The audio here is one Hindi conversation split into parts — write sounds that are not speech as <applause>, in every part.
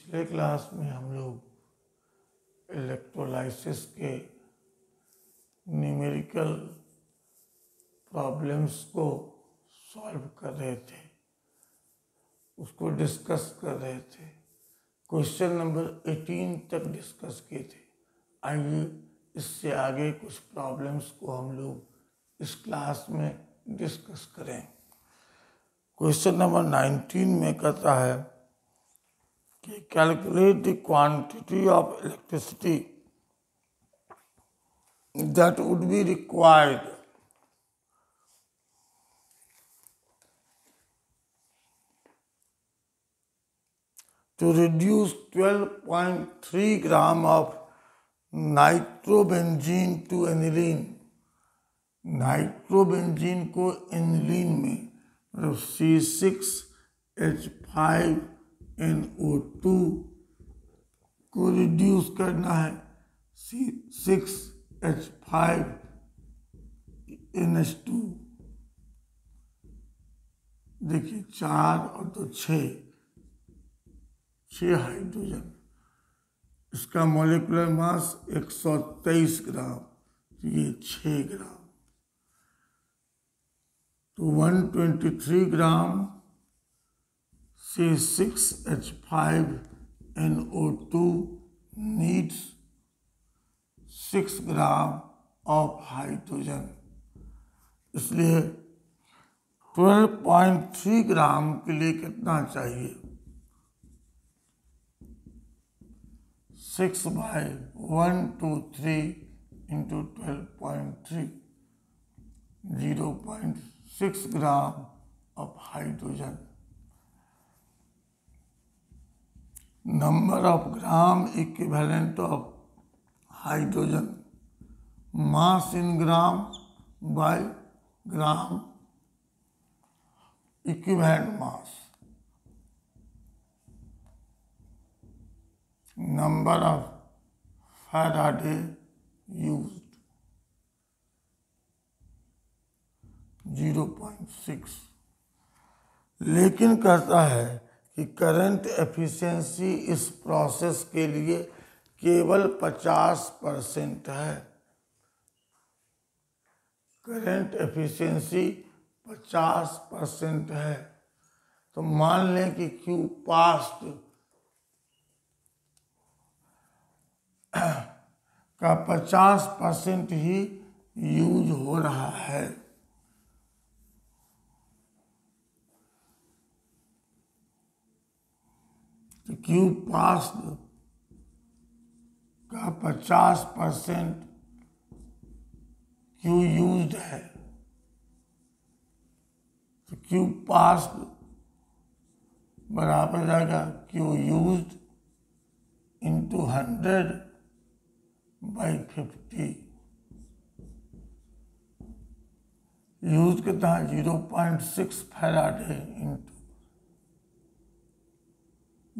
पिछले क्लास में हम लोग इलेक्ट्रोलाइसिस के न्यूमेरिकल प्रॉब्लम्स को सॉल्व कर रहे थे, उसको डिस्कस कर रहे थे। क्वेश्चन नंबर 18 तक डिस्कस किए थे। आइए इससे आगे कुछ प्रॉब्लम्स को हम लोग इस क्लास में डिस्कस करें। क्वेश्चन नंबर 19 में कहता है कि calculate the quantity of electricity that would be required to reduce 12.3 gram of nitrobenzene to aniline nitrobenzene को एनिलीन में मतलब सी six H five N O two को रिड्यूस करना है। C six H five N H two देखिए, चार और दो छः छः हाइड्रोजन इसका मोलिकुलर मास 123 ग्राम। तो ये 6 ग्राम। तो 123 ग्राम से 6H5NO2 needs 6 gram of hydrogen इसलिए 12.3 ग्राम के लिए कितना चाहिए? Six by one two three into twelve point three zero point six gram of hydrogen number of gram equivalent of hydrogen mass in gram by gram equivalent mass number of Faraday used. 0.6 लेकिन कहता है कि करंट एफिशिएंसी इस प्रोसेस के लिए केवल 50 परसेंट है। करंट एफिशिएंसी 50 परसेंट है। तो मान लें कि क्यू पास्ट का पचास परसेंट ही यूज़ हो रहा है। तो क्यू पास का पचास परसेंट क्यू यूज़ है? तो क्यू पास बराबर जाएगा, Q use into hundred by fifty use कितना? Zero point six faraday into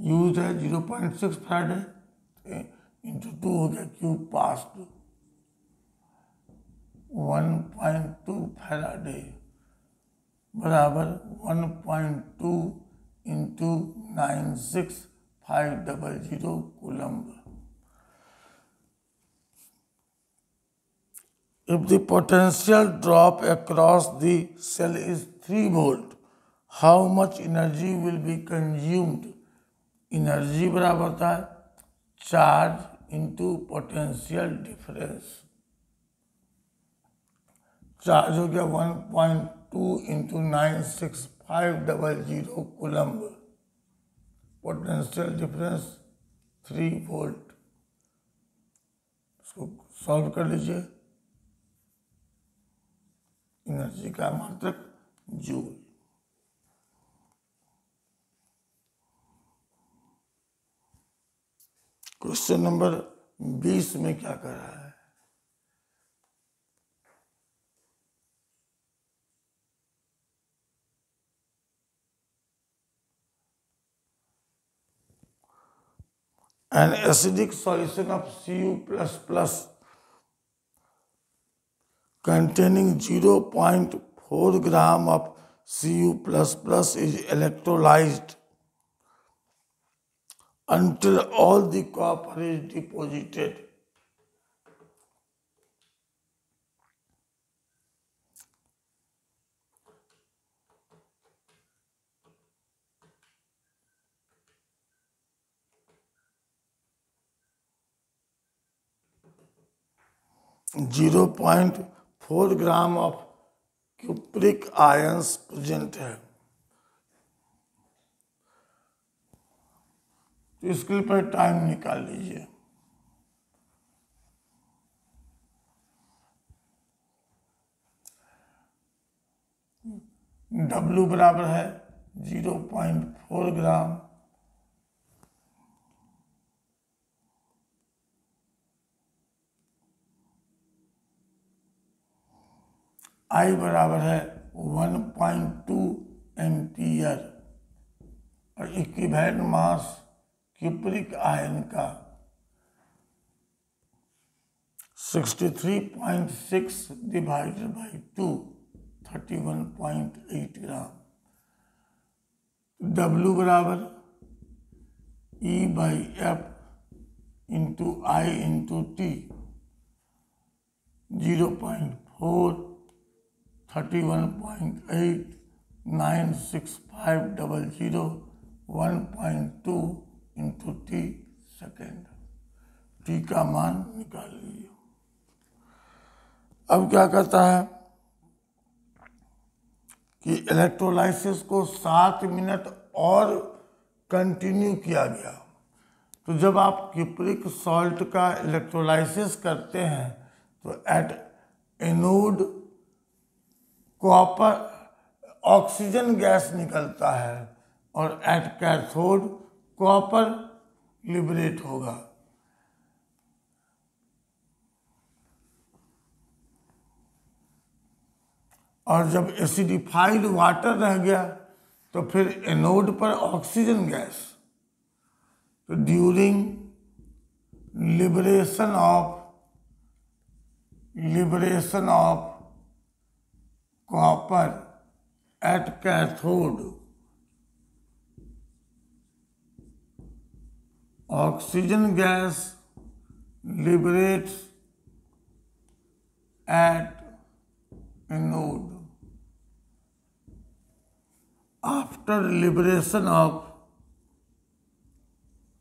use है zero point six faraday into two हो गया Q pass one point two faraday बराबर one point two into nine six five double zero coulomb If the potential drop across the cell is 3 volt, how much energy will be consumed? Energy बराबर है, charge into potential difference charge हो गया one point two into nine six five double zero coulomb. Potential difference three volt इसको सॉल्व कर लीजिए। एनर्जी का मात्रक जूल क्वेश्चन नंबर बीस में क्या कर रहा है? An acidic solution of C U plus plus containing zero point four gram of C U plus plus is electrolysed until all the copper is deposited. Zero point four gram of cupric ions present है तो इसके लिए टाइम निकाल लीजिए। डब्लू बराबर है zero point four gram. I बराबर है वन पॉइंट टू एम्पियर और इक्विवेलेंट मास क्यूप्रिक आयन का 63.6 divided by two 31.8 gram W बराबर E by F into I into T zero point four thirty one point eight nine six five double zero one point two into T second T का मान निकाल लीजिए। अब क्या कहता है कि इलेक्ट्रोलाइसिस को सात मिनट और कंटिन्यू किया गया। तो जब आप किप्रिक सॉल्ट का इलेक्ट्रोलाइसिस करते हैं तो at anode copper oxygen gas निकलता है और एट कैथोड कॉपर लिबरेट होगा। और जब एसिडिफाइड वाटर रह गया तो फिर एनोड पर ऑक्सीजन गैस तो during liberation of liberation of copper at cathode oxygen gas liberates at anode. After liberation of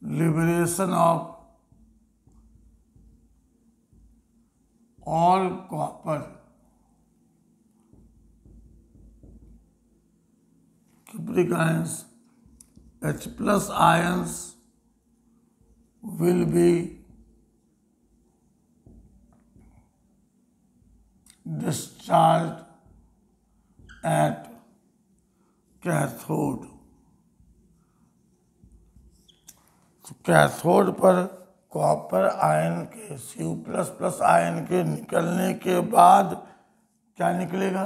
liberation of all copper cupric ions H plus ions will be discharged at तो कैथोड पर कॉपर आयन के सी प्लस प्लस आयन के निकलने के बाद क्या निकलेगा?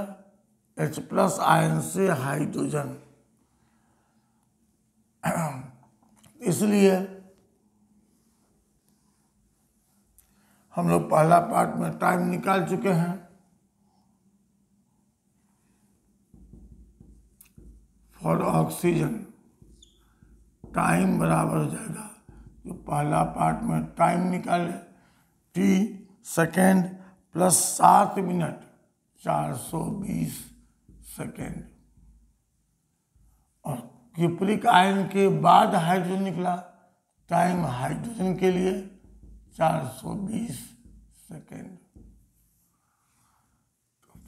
एच प्लस आयन से हाइड्रोजन <clears throat> इसलिए हम लोग पहला पार्ट में टाइम निकाल चुके हैं। फॉर ऑक्सीजन टाइम बराबर हो जाएगा। तो पहला पार्ट में टाइम निकाले टी सेकेंड प्लस सात मिनट चार सौ बीस सेकेंड और क्यूप्रिक आयन के बाद हाइड्रोजन निकला टाइम हाइड्रोजन के लिए। 420 सेकेंड।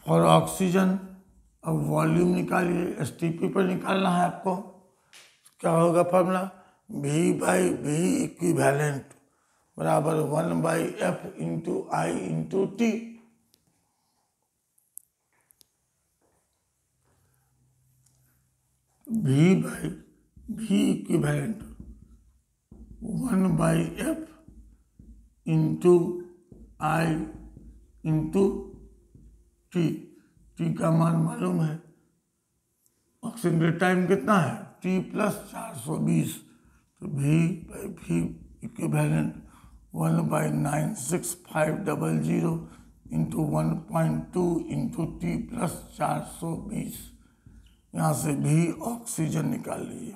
फॉर ऑक्सीजन अब वॉल्यूम निकालिए एस पर निकालना है आपको। क्या होगा formula V by V equivalent बराबर one by F into I into T V by V equivalent one by F into I into T T का मान मालूम है? ऑक्सीजन टाइम कितना है? टी प्लस चार सौ बीस. तो भी भी equivalent one by nine six five double zero into one point two into T plus चार सौ बीस. यहाँ से भी ऑक्सीजन निकाल लीजिए।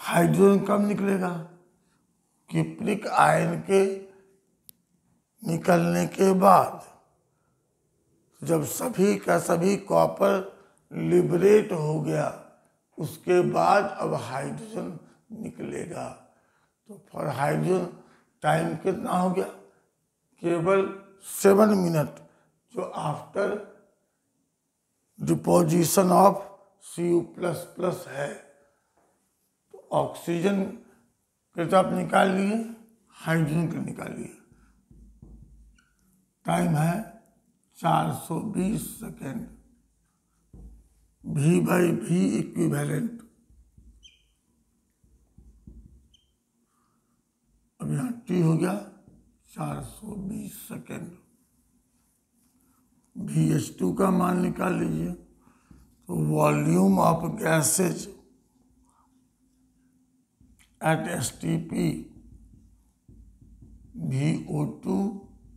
हाइड्रोजन कब निकलेगा? किप्रिक आयन के निकलने के बाद, जब सभी का सभी कॉपर लिबरेट हो गया, उसके बाद अब हाइड्रोजन निकलेगा। तो फॉर हाइड्रोजन टाइम कितना हो गया? केवल सेवन मिनट, जो after deposition of C U plus plus है। ऑक्सीजन के तो आप निकाल लिए, हाइड्रोजन के निकाल लिए। टाइम है 420 second. V by V equivalent अब यहाँ टी हो गया 420 सेकेंड। वी एच टू का मान निकाल लीजिए। तो volume of gases at S T P V O two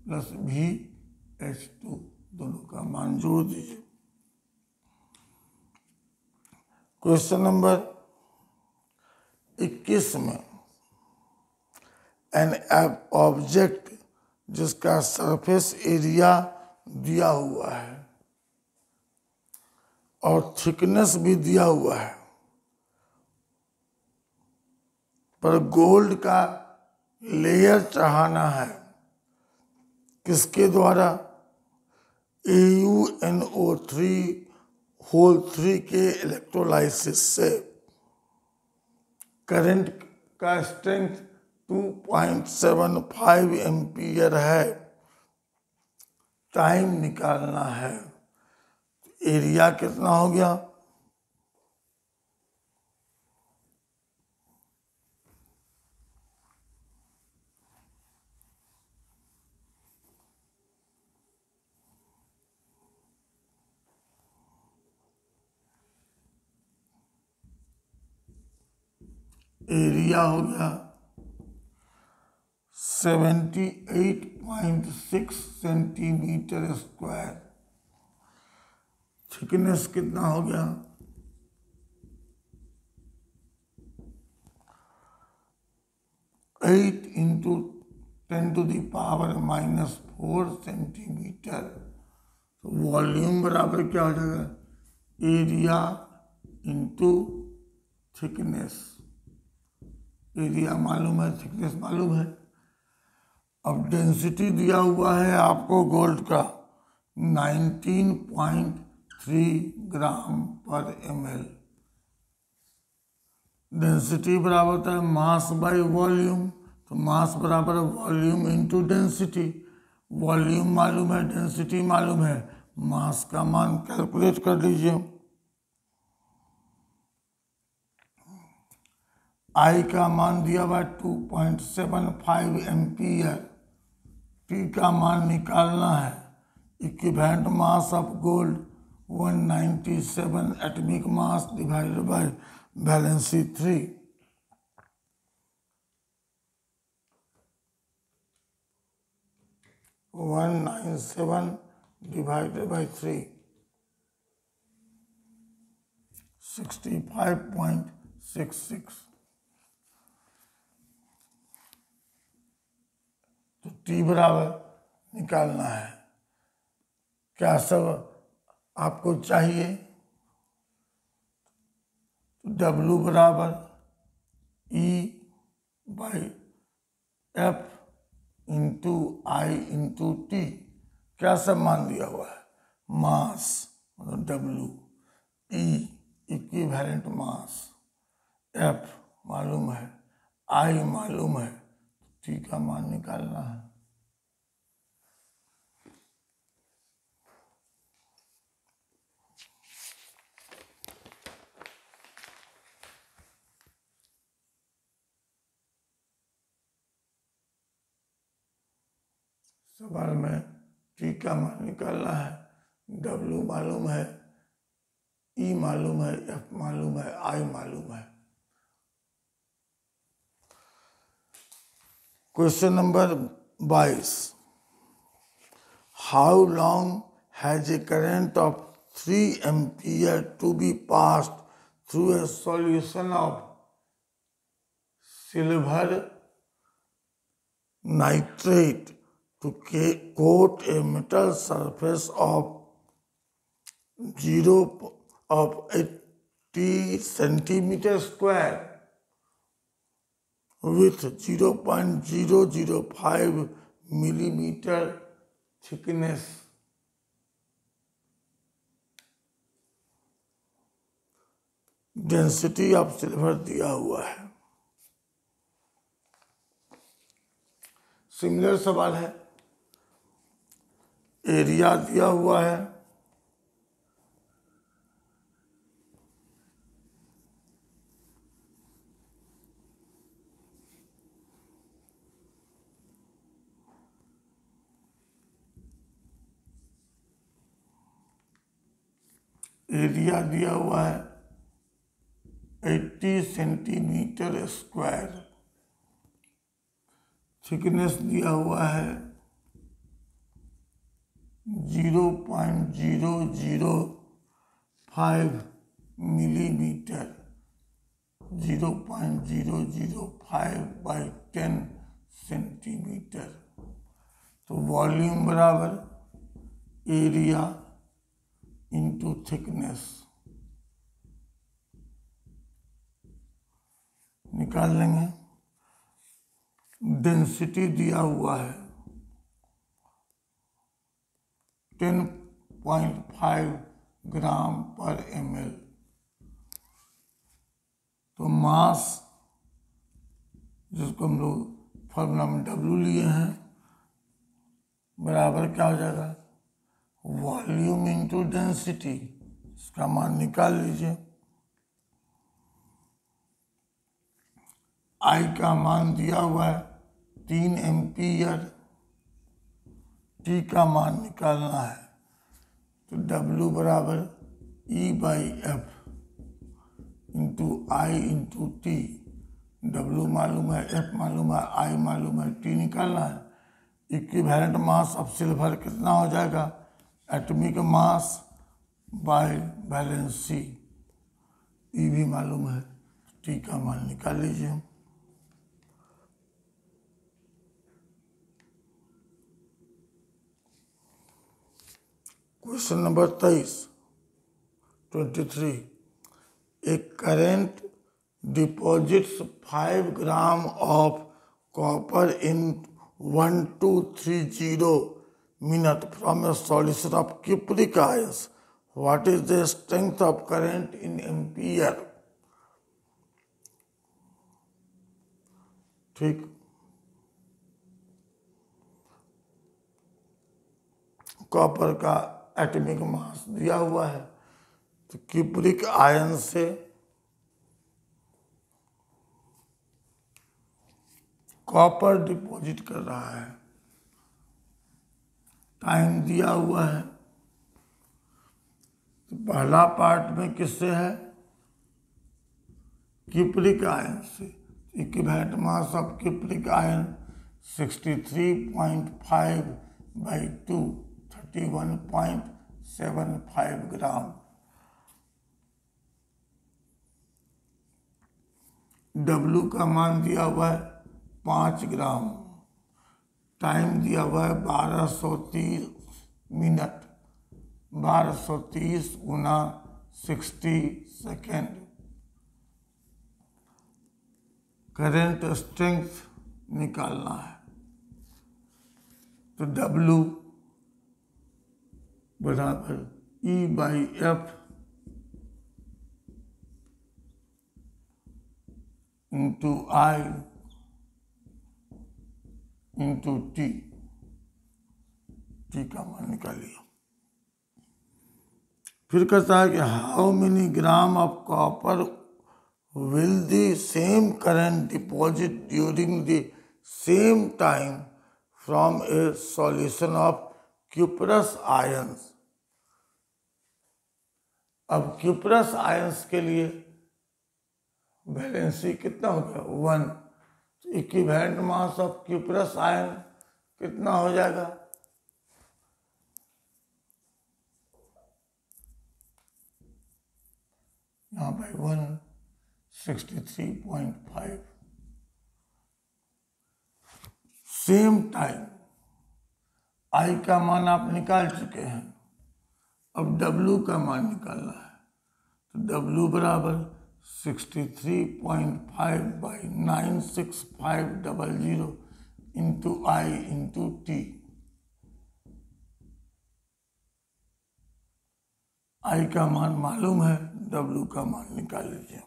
plus V H two दोनों का मान जोड़ दीजिए। क्वेश्चन नंबर 21 में एन ऑब्जेक्ट जिसका सरफेस एरिया दिया हुआ है और थिकनेस भी दिया हुआ है। पर गोल्ड का लेयर चढ़ाना है। किसके द्वारा? A U N O three whole three के इलेक्ट्रोलाइसिस से। करंट का स्ट्रेंथ 2.75 एम्पियर है। टाइम निकालना है। एरिया कितना हो गया? एरिया हो गया 78.6 सेंटीमीटर स्क्वायर। थिकनेस कितना हो गया? Eight into ten to the power minus four centimetre. तो वॉल्यूम बराबर क्या हो जाएगा? Area into thickness. एरिया मालूम है थिकनेस मालूम है। अब डेंसिटी दिया हुआ है आपको गोल्ड का 19.3 ग्राम पर एम एल डेंसिटी बराबर होता है मास बाय वॉल्यूम तो मास बराबर वॉल्यूम इनटू डेंसिटी वॉल्यूम मालूम है डेंसिटी मालूम है। मास का मान कैलकुलेट कर लीजिए। आई का मान दिया हुआ two point seven five ampere P का मान निकालना है। Equivalent mass of gold 197 atomic mass divided by valency three one nine seven divided by three sixty five point six six T बराबर निकालना है। क्या सब आपको चाहिए? डब्लू बराबर E by F into I into T क्या सब मान दिया हुआ है? मास मतलब W E equivalent mass. F मालूम है। आई मालूम है। टी का मान निकालना है। सवाल में टी का मान निकालना है। डब्लू मालूम है ई मालूम है एफ़ मालूम है आई मालूम है। क्वेश्चन नंबर बाईस। How long has a current of three ampere to be passed through a solution of silver nitrate? To coat a metal surface of 0 of 80 centimeter square with 0.005 millimeter thickness density of silver दिया हुआ है सिमिलर सवाल है एरिया दिया हुआ है। एरिया दिया हुआ है 80 सेंटीमीटर स्क्वायर। थिकनेस दिया हुआ है zero point zero zero five millimetre zero point zero zero five by ten centimetre तो वॉल्यूम बराबर एरिया इंटू थिकनेस निकाल लेंगे। डेंसिटी दिया हुआ है। टेन पॉइंट फाइव ग्राम पर एम तो मास जिसको हम लोग फॉर्मूला में डब्ल्यू लिए हैं, बराबर क्या हो जाएगा? वॉल्यूम इंटू डेंसिटी इसका मान निकाल लीजिए। आई का मान दिया हुआ है तीन एम्पियर। टी का मान निकालना है। तो डब्ल्यू बराबर E by F into I into T W मालूम है एफ़ मालूम है आई मालूम है टी निकालना है। इक्विवेलेंट मास ऑफ़ सिल्वर कितना हो जाएगा? Atomic mass by valency E भी मालूम है टी का मान निकाल लीजिए हम। क्वेश्चन नंबर तेईस twenty three a current deposits five gram of copper in one two three zero minute from a solution of cupric ions what is the strength of current in ampere ठीक। कॉपर का एटॉमिक मास दिया हुआ है तो किप्रिक आयन से कॉपर डिपॉजिट कर रहा है। टाइम दिया हुआ है। तो पहला पार्ट में किससे है? किप्रिक आयन से। Equivalent mass of cupric ion 63.5 by two thirty one point seven five gram W का मान दिया हुआ है पाँच ग्राम टाइम दिया हुआ है बारह सौ तीस मिनट बारह सौ तीस गुना सिक्सटी सेकेंड करेंट स्ट्रेंथ निकालना है. तो डब्लू बराबर E by F into I into T T का मान निकालिए। फिर कहता है कि how many gram of copper will the same current deposit during the same time from a solution of cuprous ions अब क्यूपरस आयंस के लिए वैलेंसी कितना हो गया? One. Equivalent mass of cuprous ion कितना हो जाएगा? यहाँ पे one, sixty three point five. Same time, I का मान आप निकाल चुके हैं। अब डब्लू का मान निकालना है। तो डब्लू बराबर sixty three point five by nine six five double zero into I into T I का मान मालूम है डब्लू का मान निकाल लीजिए।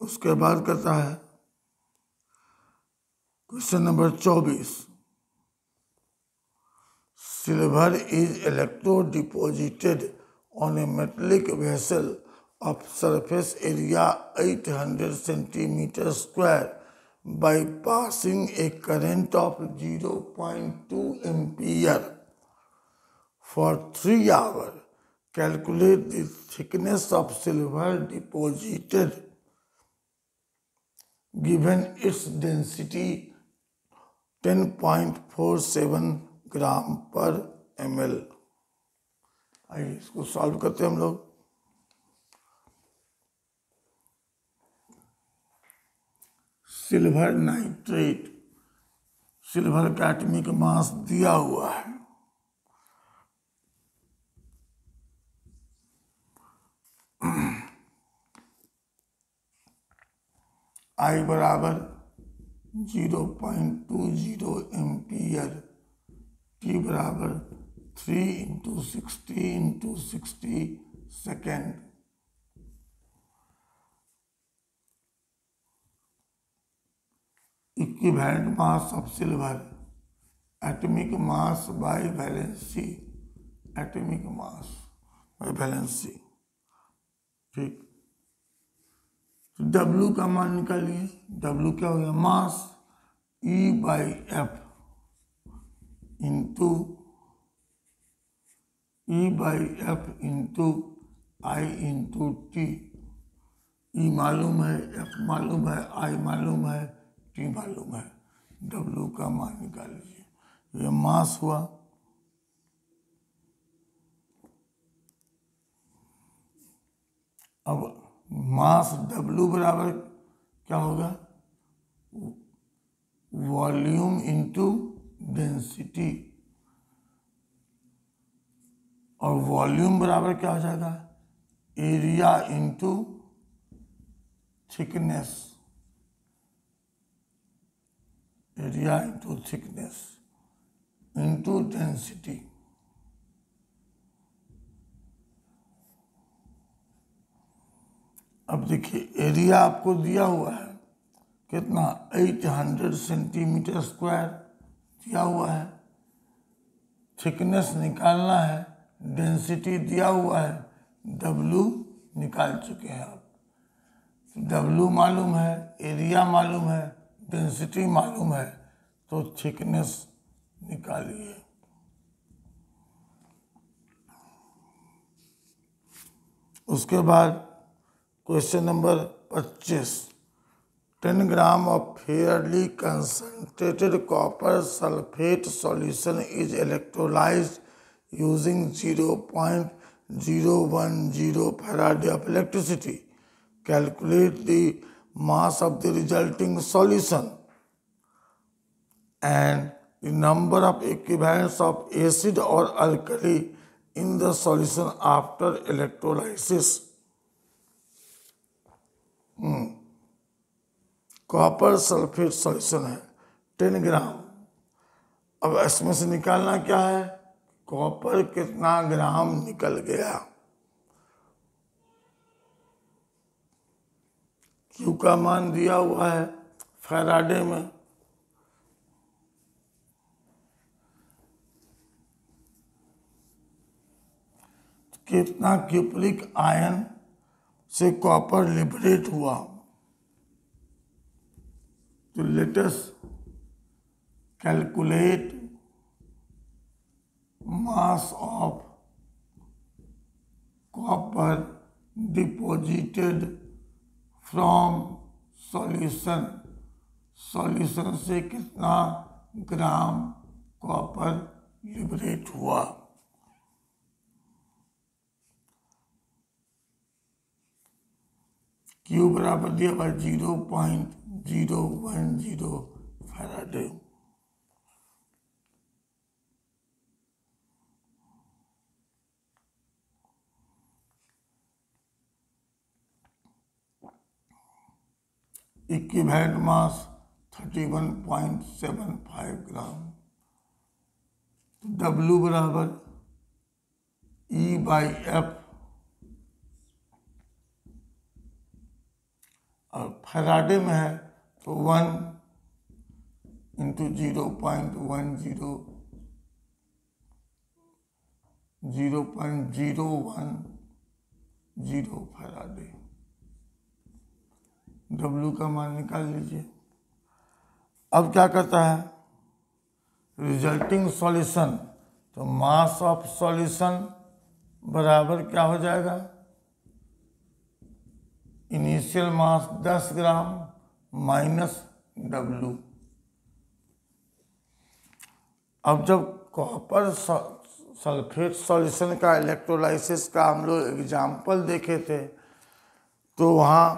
उसके बाद कहता है Question number 24. Silver is electro-deposited on a metallic vessel of surface area 800 centimeter square by passing a current of 0.2 ampere for 3 hours. Calculate the thickness of silver deposited given its density 10.47 gram पर एम एल आइए, इसको सॉल्व करते हैं हम लोग। सिल्वर नाइट्रेट, सिल्वर का मास दिया हुआ है। <clears throat> आई बराबर zero point two zero ampere T बराबर three into sixty into sixty second equivalent mass of silver atomic mass by valency atomic mass by valency ठीक। डब्लू का मान निकालिए डब्लू क्या हो गया? Mass E by F into E by F into I into T E मालूम है एफ़ मालूम है आई मालूम है टी मालूम है। डब्लू का मान निकाल लीजिए ये मास हुआ। अब मास डब्लू बराबर क्या होगा? वॉल्यूम इंटू डेंसिटी और वॉल्यूम बराबर क्या हो जाएगा? Area into thickness area into thickness into density अब देखिए, एरिया आपको दिया हुआ है। कितना? 800 सेंटीमीटर स्क्वायर दिया हुआ है। थिकनेस निकालना है। डेंसिटी दिया हुआ है। डब्लू निकाल चुके हैं आप। डब्लू मालूम है, एरिया मालूम है, डेंसिटी मालूम है तो थिकनेस निकालिए। उसके बाद Question number 25. 10 gram of fairly concentrated copper sulfate solution is electrolyzed using 0.010 Faraday of electricity. Calculate the mass of the resulting solution and the number of equivalents of acid or alkali in the solution after electrolysis. Copper sulphate solution है, टेन ग्राम। अब इसमें से निकालना क्या है? कॉपर कितना ग्राम निकल गया? क्यू का मान दिया हुआ है फैराडे में। कितना क्यूपलिक आयन से कॉपर लिबरेट हुआ। तो let's calculate mass of copper deposited from solution solution से कितना ग्राम कॉपर लिबरेट हुआ? क्यू बराबर दिया? हुआ zero point zero one zero faraday. Equivalent mass 31.75 gram. W बराबर ई बाई एफ़ और फैराडे में है तो one into zero point one zero zero point zero one zero faraday. W का मान निकाल लीजिए। अब क्या करता है? रिजल्टिंग सॉल्यूशन तो मास ऑफ़ सॉल्यूशन बराबर क्या हो जाएगा? Initial mass 10 gram minus W अब जब कॉपर सल्फेट सॉल्यूशन का इलेक्ट्रोलाइसिस का हम लोग एग्ज़ाम्पल देखे थे तो वहाँ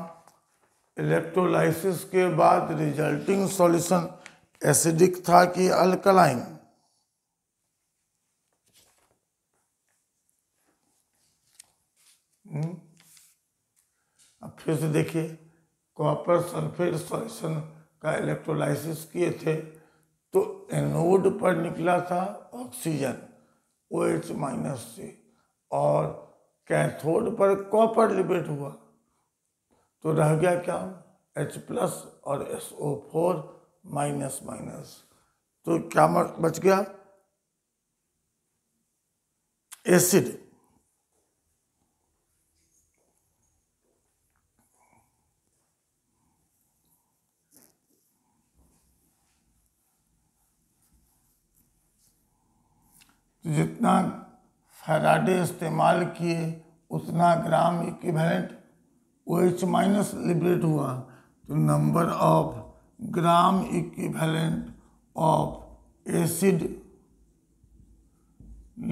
इलेक्ट्रोलाइसिस के बाद रिजल्टिंग सॉल्यूशन एसिडिक था कि अल्कलाइन अब फिर से देखिए कॉपर सल्फेट सॉल्यूशन का इलेक्ट्रोलाइसिस किए थे तो एनोड पर निकला था ऑक्सीजन ओ एच माइनस से और कैथोड पर कॉपर लिबरेट हुआ। तो रह गया क्या? एच प्लस और S O four minus minus तो क्या बच गया? एसिड जितना फैराडे इस्तेमाल किए, उतना gram equivalent O H minus liberate हुआ। तो number of gram equivalent of acid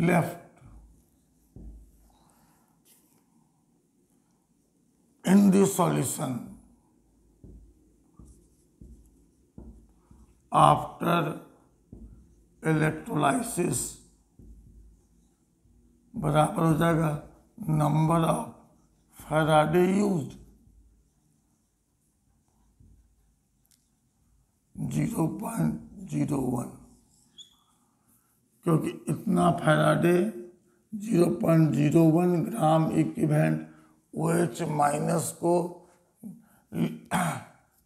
left in the solution after बराबर हो जाएगा number of faraday use zero point zero one. क्योंकि इतना faraday zero point zero one gram equivalent O H minus को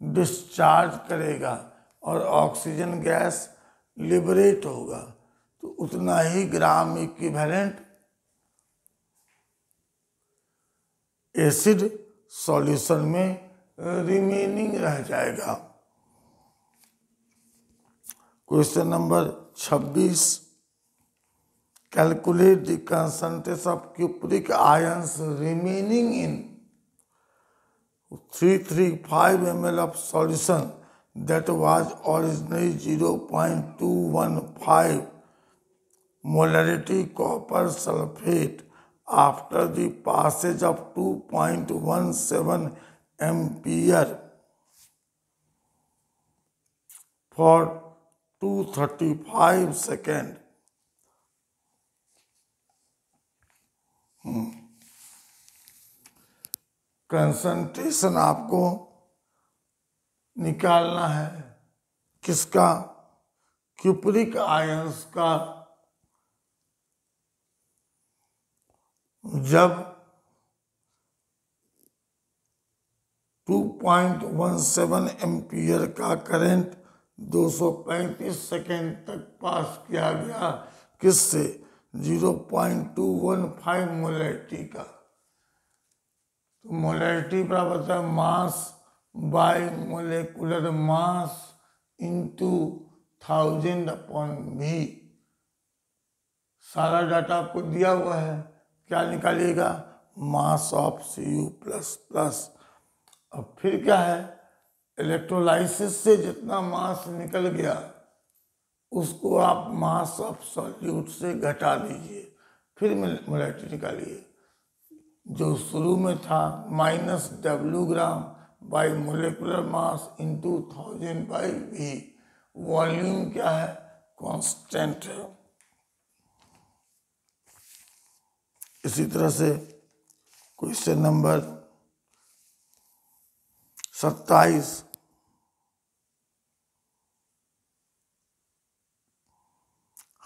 डिस्चार्ज करेगा और ऑक्सीजन गैस लिबरेट होगा। तो उतना ही ग्राम इक्विवेलेंट एसिड सॉल्यूशन में रिमेनिंग रह जाएगा। Question number 26 calculate the of cupric ions remaining in three three five M L of solution that was originally zero point two one five molarity copper sulphate after the passage of two point one seven M ampere for two thirty five second concentration आपको निकालना है। किसका? क्यूपरिक आयंस का जब 2.17 एम्पियर का करंट 235 सेकेंड तक पास किया गया, किससे? 0.215 मोलैरिटी का। तो मोलैरिटी बराबर था mass by molecular mass into thousand upon भी सारा डाटा आपको दिया हुआ है। क्या निकालिएगा mass of C U plus plus अब फिर क्या है? इलेक्ट्रोलाइसिस से जितना मास निकल गया, उसको आप मास ऑफ़ सॉल्यूट से घटा दीजिए। फिर मोलैरिटी निकालिए। जो शुरू में था minus W gram by molecular mass into thousand by V volume क्या है? कांस्टेंट है। इसी तरह से क्वेश्चन नंबर सत्ताईस।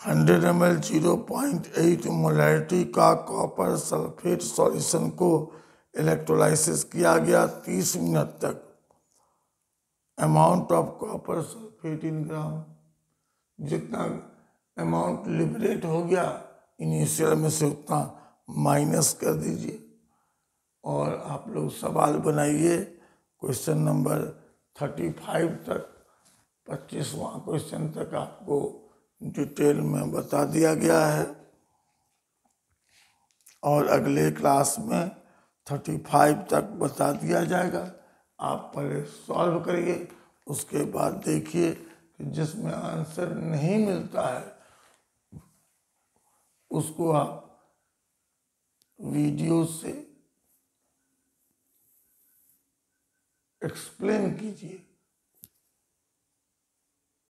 Hundred M L zero point eight molarity का कॉपर सल्फेट सॉल्यूशन को इलेक्ट्रोलाइसिस किया गया तीस मिनट तक। Amount of copper sulphate in gram जितना अमाउंट लिबरेट हो गया इनिशियल में से उतना। माइनस कर दीजिए। और आप लोग सवाल बनाइए। क्वेश्चन नंबर थर्टी फाइव तक, पच्चीसवा क्वेश्चन तक आपको डिटेल में बता दिया गया है। और अगले क्लास में थर्टी फाइव तक बता दिया जाएगा। आप पहले सॉल्व करिए, उसके बाद देखिए कि जिसमें आंसर नहीं मिलता है, उसको आप वीडियो से एक्सप्लेन कीजिए।